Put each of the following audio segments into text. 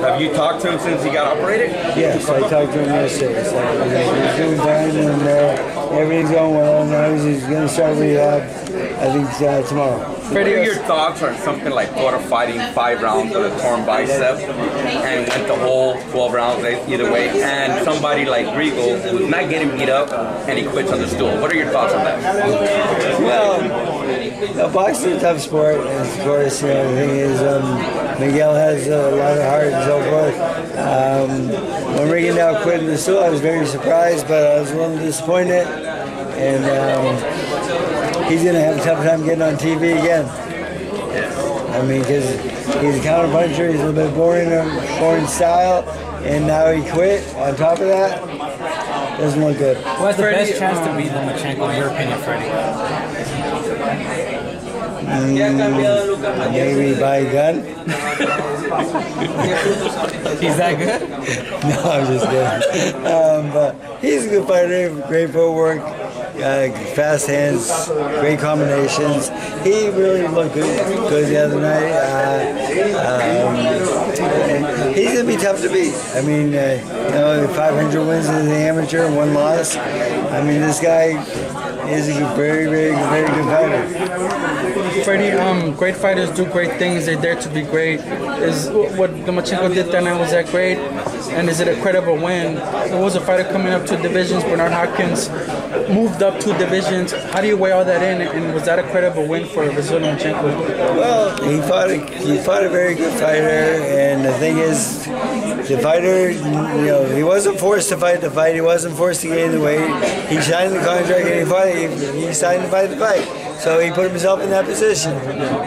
Have you talked to him since he got operated? Yes, I talked to him yesterday. So he's doing fine and uh, everything's going well. Now he's, he's going to start rehab, I think, uh, tomorrow. What are your thoughts on something like Cotto fighting five rounds with a torn bicep and went the whole 12 rounds either way, and somebody like Rigo who's not getting beat up and he quits on the stool? What are your thoughts on that? Well, boxing is a tough sport, and of course, you know, the thing is, um, Miguel has a lot of heart and so forth. Um, when Rigondeaux quit in the stool, I was very surprised, but I was a little disappointed. And um, he's going to have a tough time getting on TV again. I mean, because he's a counter puncher, he's a little bit boring, boring style, and now he quit. On top of that, doesn't look good. Who has the best chance to beat Lomachenko, in your opinion, Freddie? Mm, maybe by gun. He's that good? no, I'm just kidding. Um, but he's a good fighter, great footwork, uh, fast hands, great combinations. He really looked good, good the other night. Uh, um, he's gonna be tough to beat. I mean, uh, you know, 500 wins as an amateur, one loss. I mean, this guy is a very, very, very good fighter. Freddie, um, great fighters do great things. They dare to be great. Is what Lomachenko did that night was that great? And is it a credible win? There was a fighter coming up to divisions. Bernard Hopkins moved up two divisions. How do you weigh all that in? And was that a credible win for Vasyl Lomachenko? Well, he fought a, he fought a very good fighter, and the thing is, the fighter, you know, he wasn't forced to fight the fight. He wasn't forced to gain the weight. He signed the contract and he fought. He, he signed to fight the fight. So he put himself in that position.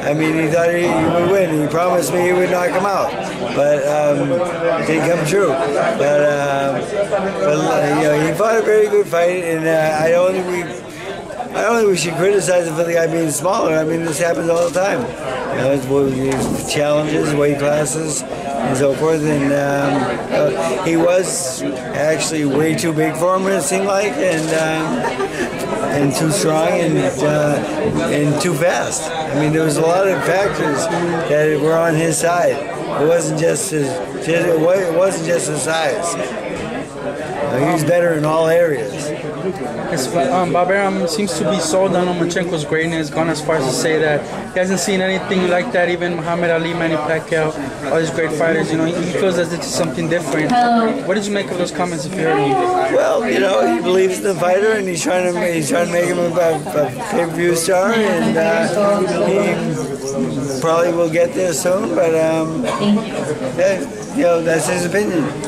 I mean, he thought he, he would win. He promised me he would knock him out, but um, it didn't come true. But, uh, but uh, you know, he fought a very good fight, and uh, I don't think we. I don't think we should criticize him for the guy being smaller. I mean, this happens all the time. You know, it's challenges, weight classes, and so forth. And um, uh, he was actually way too big for him, it seemed like, and um, and too strong and uh, and too fast. I mean, there was a lot of factors that were on his side. It wasn't just his. It wasn't just his size. He was better in all areas. Yes, um, Bob Arum seems to be sold on Lomachenko's greatness, gone as far as to say that he hasn't seen anything like that, even Muhammad Ali, Manny Pacquiao, all these great fighters, you know, he feels as if it's something different. What did you make of those comments if you heard? Well, you know, he believes in the fighter and he's trying to, he's trying to make him a, a pay-per-view star and uh, he probably will get there soon, but um, yeah, you know, that's his opinion.